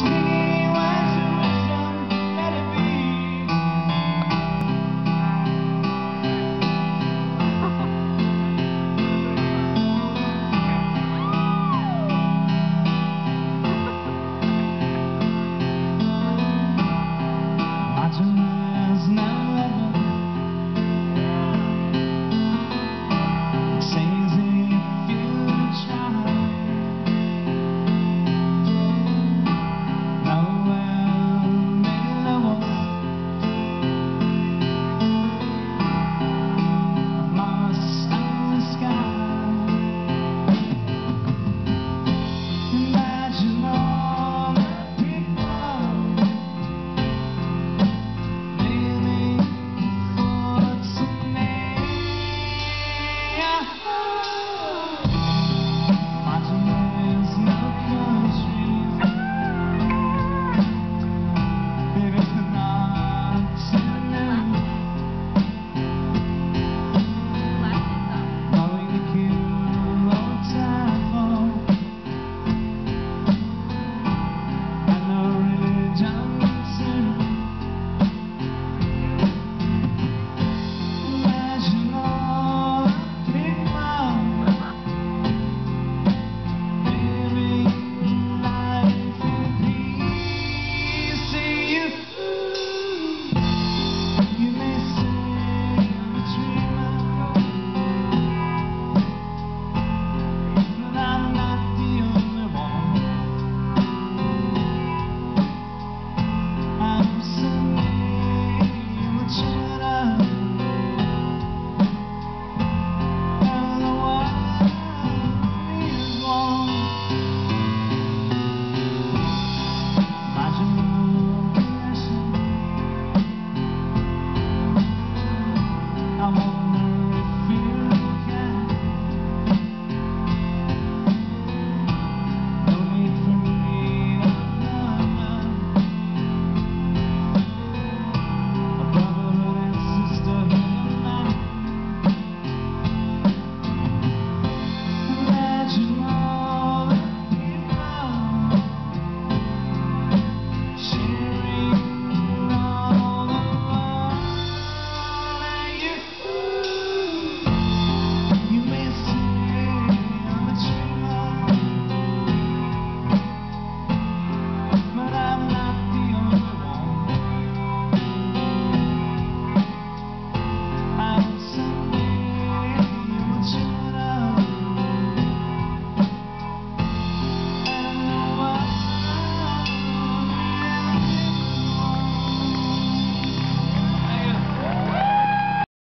Christmas.